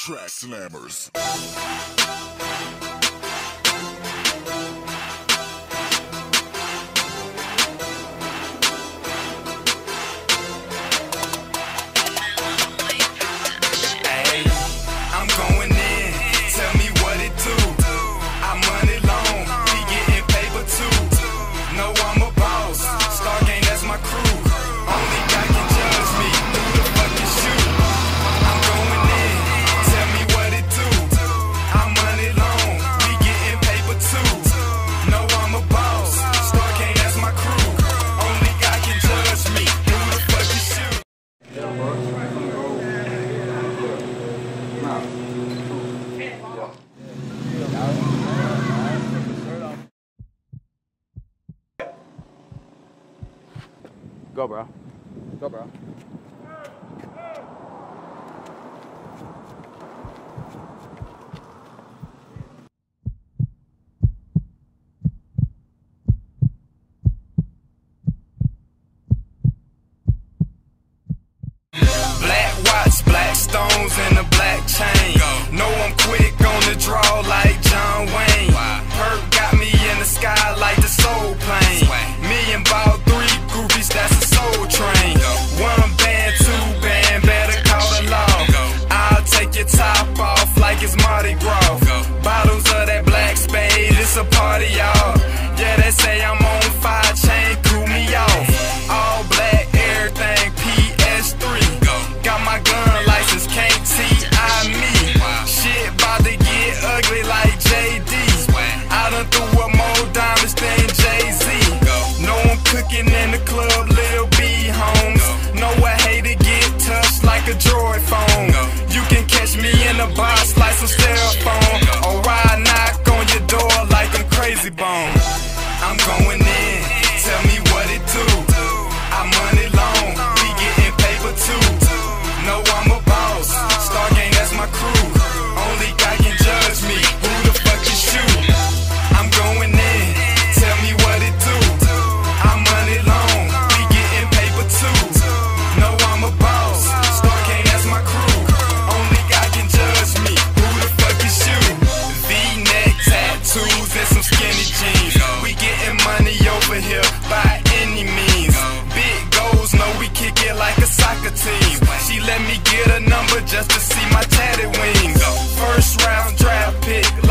Track Slammers. Go, bro. Go, bro. chain. Know I'm quick on the draw like John Wayne. Perk got me in the sky like the soul plane. Me and about three groupies, that's a soul train. One band, two band, better call the law. I'll take your top off like it's Mardi Gras. Bottles of that black spade, it's a party, y'all. Yeah, they say I'm wings. First round draft pick.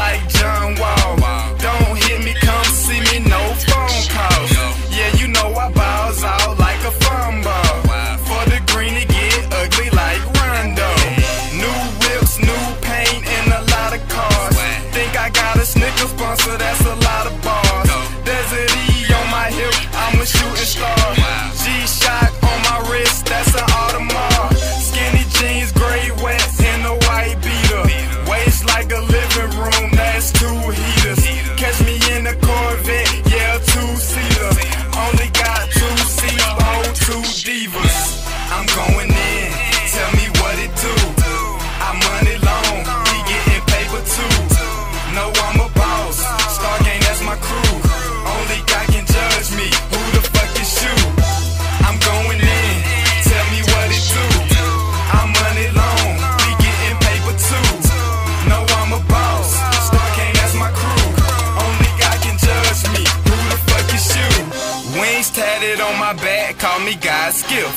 my bag, call me God Skill.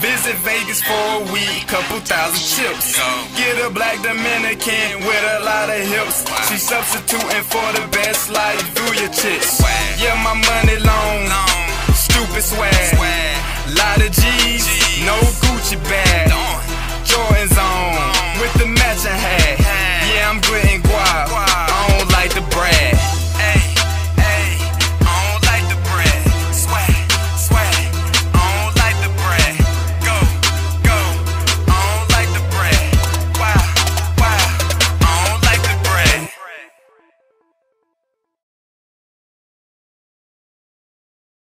Visit Vegas for a week, couple thousand chips. Get a black Dominican with a lot of hips. She substituting for the best life, do your chips. Yeah, my money long, stupid swag. Lot of G's. no Gucci bag.